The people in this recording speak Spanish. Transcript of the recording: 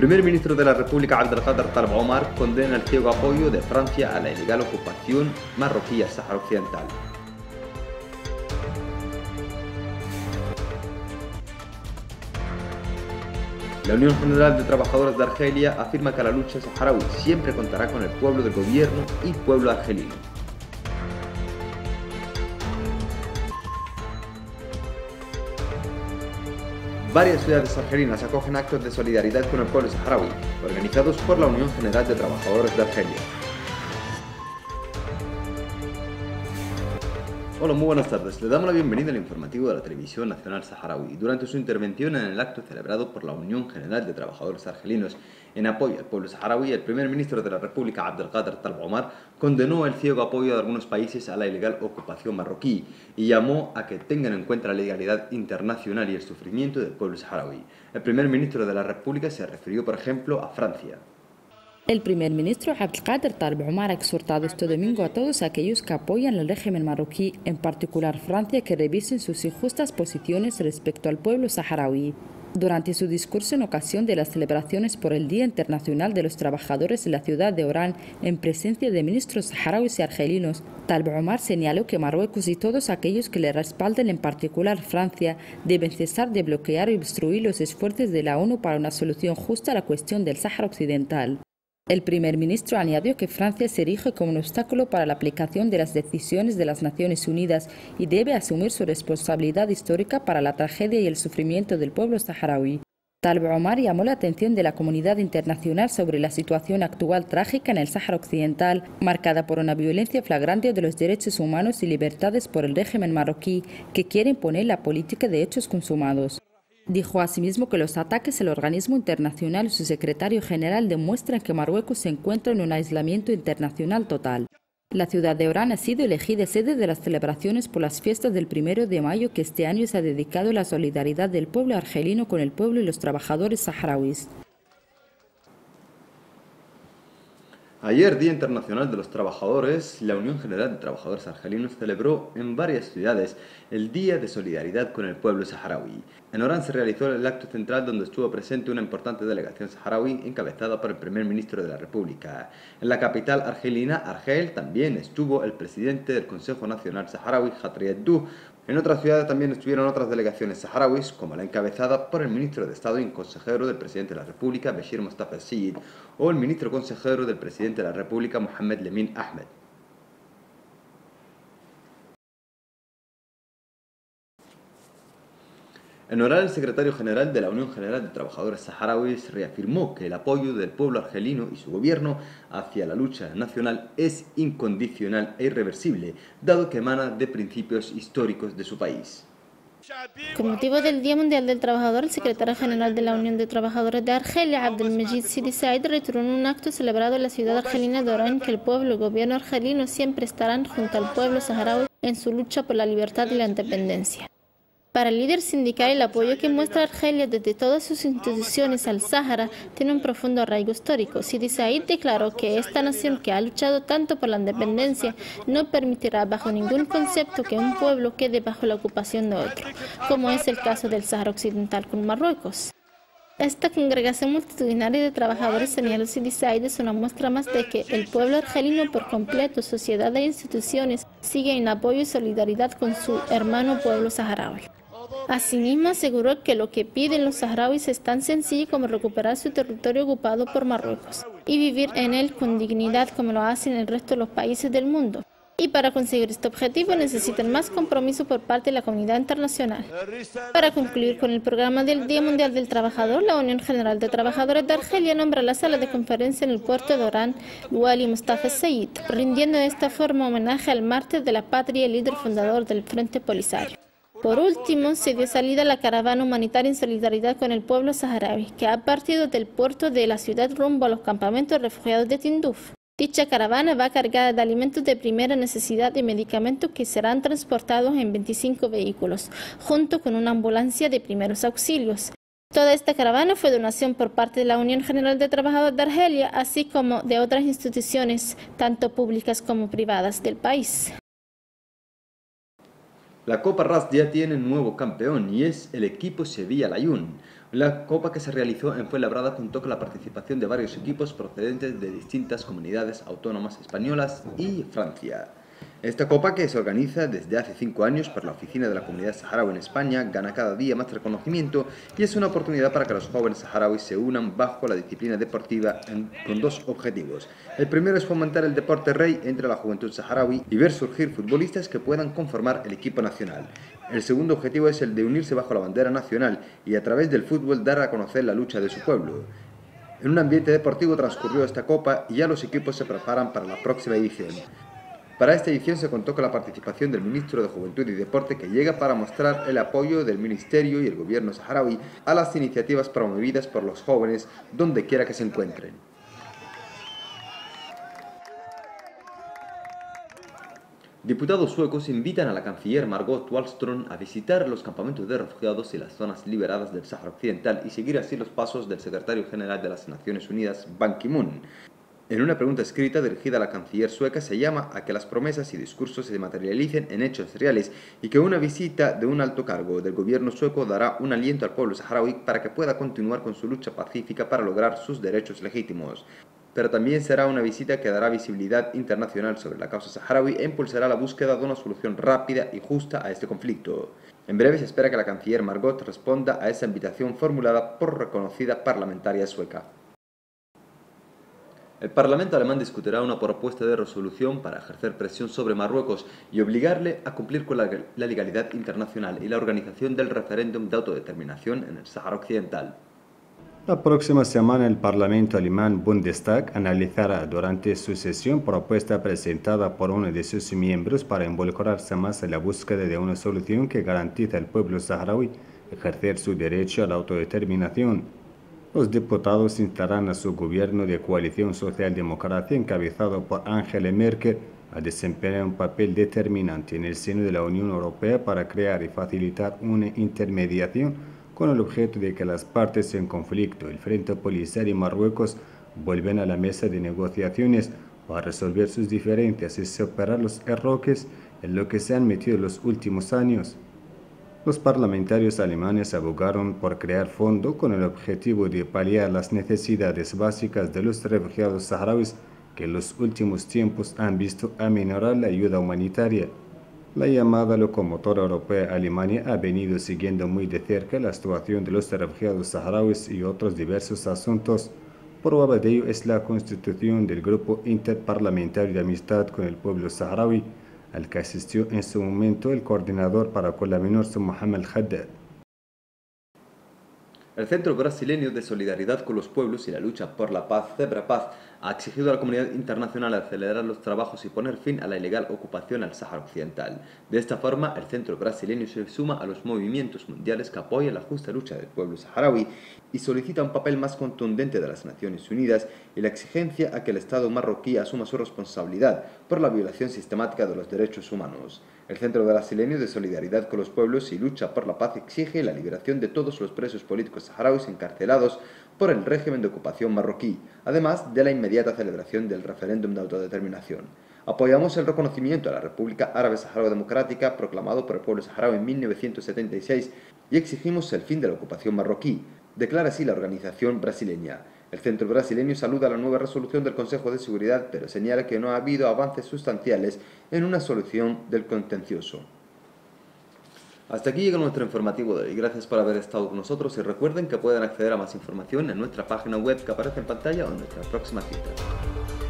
primer ministro de la República Abdelkader Talib Omar condena el ciego apoyo de Francia a la ilegal ocupación marroquí al Sáhara Occidental. La Unión General de Trabajadores de Argelia afirma que la lucha saharaui siempre contará con el pueblo del gobierno y pueblo argelino. Varias ciudades argelinas acogen actos de solidaridad con el pueblo saharaui, organizados por la Unión General de Trabajadores de Argelia. Hola, muy buenas tardes. Le damos la bienvenida al informativo de la Televisión Nacional Saharaui. Durante su intervención en el acto celebrado por la Unión General de Trabajadores Argelinos en apoyo al pueblo saharaui, el primer ministro de la República, Abdelkader Omar, condenó el ciego apoyo de algunos países a la ilegal ocupación marroquí y llamó a que tengan en cuenta la legalidad internacional y el sufrimiento del pueblo saharaui. El primer ministro de la República se refirió, por ejemplo, a Francia. El primer ministro Abdelkader Talib Omar ha exhortado este domingo a todos aquellos que apoyan el régimen marroquí, en particular Francia, que revisen sus injustas posiciones respecto al pueblo saharaui. Durante su discurso en ocasión de las celebraciones por el Día Internacional de los Trabajadores en la ciudad de Orán, en presencia de ministros saharauis y argelinos, Talib Omar señaló que Marruecos y todos aquellos que le respalden, en particular Francia, deben cesar de bloquear y obstruir los esfuerzos de la ONU para una solución justa a la cuestión del Sáhara Occidental. El primer ministro añadió que Francia se erige como un obstáculo para la aplicación de las decisiones de las Naciones Unidas y debe asumir su responsabilidad histórica para la tragedia y el sufrimiento del pueblo saharaui. Talib Omar llamó la atención de la comunidad internacional sobre la situación actual trágica en el Sáhara Occidental, marcada por una violencia flagrante de los derechos humanos y libertades por el régimen marroquí, que quiere imponer la política de hechos consumados. Dijo asimismo que los ataques al organismo internacional y su secretario general demuestran que Marruecos se encuentra en un aislamiento internacional total. La ciudad de Orán ha sido elegida sede de las celebraciones por las fiestas del primero de mayo que este año se ha dedicado a la solidaridad del pueblo argelino con el pueblo y los trabajadores saharauis. Ayer, Día Internacional de los Trabajadores, la Unión General de Trabajadores Argelinos celebró en varias ciudades el Día de Solidaridad con el pueblo saharaui. En Orán se realizó el acto central donde estuvo presente una importante delegación saharaui encabezada por el primer ministro de la República. En la capital argelina, Argel, también estuvo el presidente del Consejo Nacional Saharaui, Hatriet Du, en otras ciudades también estuvieron otras delegaciones saharauis, como la encabezada por el ministro de Estado y consejero del presidente de la República, Bashir Mustafa Sid, o el ministro consejero del presidente de la República, Mohamed Lemin Ahmed. En oral, el secretario general de la Unión General de Trabajadores Saharauis reafirmó que el apoyo del pueblo argelino y su gobierno hacia la lucha nacional es incondicional e irreversible, dado que emana de principios históricos de su país. Con motivo del Día Mundial del Trabajador, el secretario general de la Unión de Trabajadores de Argelia, Abdelmejid Sidi Said, en un acto celebrado en la ciudad argelina de Orán que el pueblo y el gobierno argelino siempre estarán junto al pueblo saharaui en su lucha por la libertad y la independencia. Para el líder sindical, el apoyo que muestra Argelia desde todas sus instituciones al Sáhara tiene un profundo arraigo histórico. Sidi Said declaró que esta nación que ha luchado tanto por la independencia no permitirá bajo ningún concepto que un pueblo quede bajo la ocupación de otro, como es el caso del Sáhara Occidental con Marruecos. Esta congregación multitudinaria de trabajadores señaló Sidi Said es una muestra más de que el pueblo argelino por completo, sociedad e instituciones sigue en apoyo y solidaridad con su hermano pueblo saharaui. Asimismo, aseguró que lo que piden los saharauis es tan sencillo como recuperar su territorio ocupado por Marruecos y vivir en él con dignidad como lo hacen el resto de los países del mundo. Y para conseguir este objetivo necesitan más compromiso por parte de la comunidad internacional. Para concluir con el programa del Día Mundial del Trabajador, la Unión General de Trabajadores de Argelia nombra la sala de conferencia en el puerto de Orán, Wali Mustafa Said, rindiendo de esta forma homenaje al mártir de la patria y líder fundador del Frente Polisario. Por último, se dio salida a la caravana humanitaria en solidaridad con el pueblo saharaui, que ha partido del puerto de la ciudad rumbo a los campamentos refugiados de Tinduf. Dicha caravana va cargada de alimentos de primera necesidad y medicamentos que serán transportados en 25 vehículos, junto con una ambulancia de primeros auxilios. Toda esta caravana fue donación por parte de la Unión General de Trabajadores de Argelia, así como de otras instituciones, tanto públicas como privadas del país. La Copa RAS ya tiene nuevo campeón y es el equipo Sevilla Layún. La copa que se realizó en Fuenlabrada contó con la participación de varios equipos procedentes de distintas comunidades autónomas españolas y Francia. Esta copa, que se organiza desde hace cinco años por la Oficina de la Comunidad Saharaui en España, gana cada día más reconocimiento y es una oportunidad para que los jóvenes saharauis se unan bajo la disciplina deportiva con dos objetivos. El primero es fomentar el deporte rey entre la juventud saharaui y ver surgir futbolistas que puedan conformar el equipo nacional. El segundo objetivo es el de unirse bajo la bandera nacional y a través del fútbol dar a conocer la lucha de su pueblo. En un ambiente deportivo transcurrió esta copa y ya los equipos se preparan para la próxima edición. Para esta edición se contó con la participación del ministro de Juventud y Deporte que llega para mostrar el apoyo del ministerio y el gobierno saharaui a las iniciativas promovidas por los jóvenes donde quiera que se encuentren. Diputados suecos invitan a la canciller Margot Wallström a visitar los campamentos de refugiados y las zonas liberadas del Sáhara Occidental y seguir así los pasos del secretario general de las Naciones Unidas, Ban Ki-moon. En una pregunta escrita dirigida a la canciller sueca se llama a que las promesas y discursos se materialicen en hechos reales y que una visita de un alto cargo del gobierno sueco dará un aliento al pueblo saharaui para que pueda continuar con su lucha pacífica para lograr sus derechos legítimos. Pero también será una visita que dará visibilidad internacional sobre la causa saharaui e impulsará la búsqueda de una solución rápida y justa a este conflicto. En breve se espera que la canciller Margot responda a esa invitación formulada por reconocida parlamentaria sueca. El Parlamento alemán discutirá una propuesta de resolución para ejercer presión sobre Marruecos y obligarle a cumplir con la, legalidad internacional y la organización del referéndum de autodeterminación en el Sáhara Occidental. La próxima semana el Parlamento alemán Bundestag analizará durante su sesión propuesta presentada por uno de sus miembros para involucrarse más en la búsqueda de una solución que garantice al pueblo saharaui ejercer su derecho a la autodeterminación los diputados instarán a su gobierno de coalición socialdemócrata encabezado por Angela Merkel a desempeñar un papel determinante en el seno de la Unión Europea para crear y facilitar una intermediación con el objeto de que las partes en conflicto, el Frente Polisario y Marruecos, vuelvan a la mesa de negociaciones para resolver sus diferencias y superar los errores en lo que se han metido los últimos años. Los parlamentarios alemanes abogaron por crear fondo con el objetivo de paliar las necesidades básicas de los refugiados saharauis que en los últimos tiempos han visto aminorar la ayuda humanitaria. La llamada locomotora europea Alemania ha venido siguiendo muy de cerca la situación de los refugiados saharauis y otros diversos asuntos. Prueba de ello es la constitución del Grupo Interparlamentario de Amistad con el Pueblo Saharaui, al que asistió en su momento el coordinador para con Mohamed Haddad. El Centro Brasileño de Solidaridad con los Pueblos y la Lucha por la Paz, Zebra Paz, ha exigido a la comunidad internacional acelerar los trabajos y poner fin a la ilegal ocupación al Sáhara Occidental. De esta forma, el centro brasileño se suma a los movimientos mundiales que apoyan la justa lucha del pueblo saharaui y solicita un papel más contundente de las Naciones Unidas y la exigencia a que el Estado marroquí asuma su responsabilidad por la violación sistemática de los derechos humanos. El Centro Brasileño de Solidaridad con los Pueblos y Lucha por la Paz exige la liberación de todos los presos políticos saharauis encarcelados por el régimen de ocupación marroquí, además de la inmediata celebración del referéndum de autodeterminación. Apoyamos el reconocimiento a la República Árabe Saharaui Democrática proclamado por el pueblo saharaui en 1976 y exigimos el fin de la ocupación marroquí, declara así la organización brasileña. El centro brasileño saluda la nueva resolución del Consejo de Seguridad, pero señala que no ha habido avances sustanciales en una solución del contencioso. Hasta aquí llega nuestro informativo de hoy. Gracias por haber estado con nosotros y recuerden que pueden acceder a más información en nuestra página web que aparece en pantalla o en nuestra próxima cita.